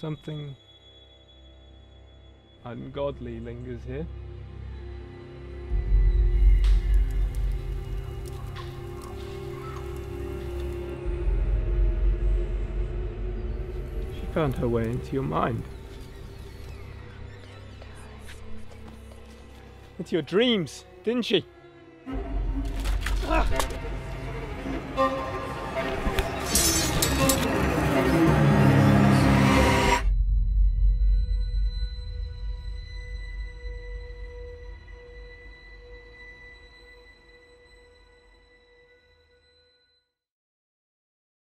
Something ungodly lingers here. She found her way into your mind. Into your dreams, didn't she? Ah!